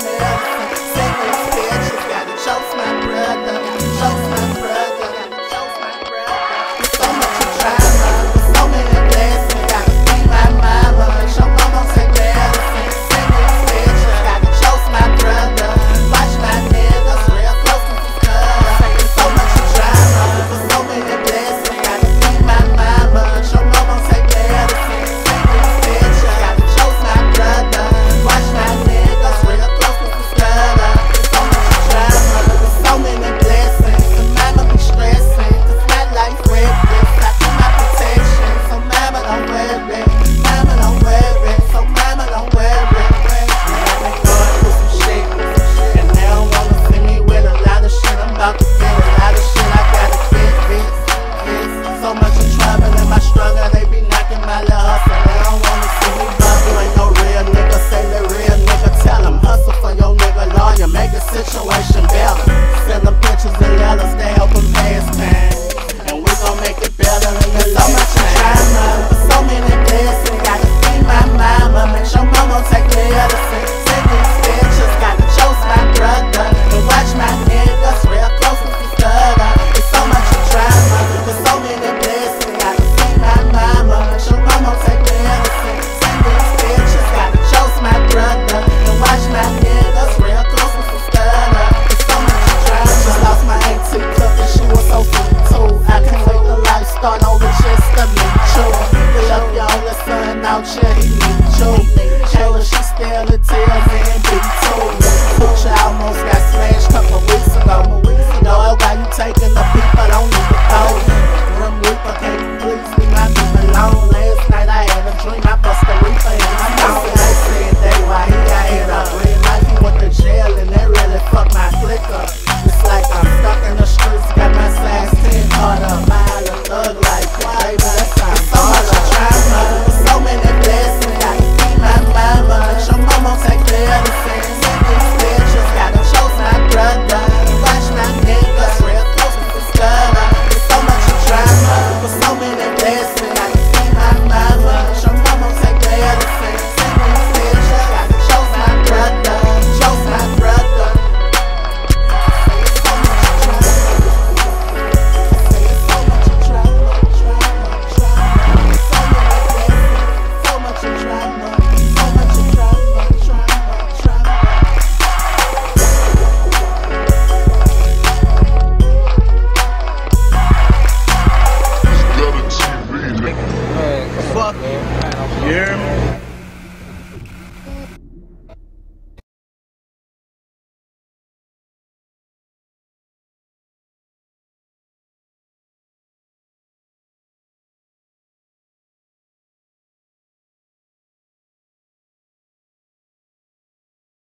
Cause Yeah.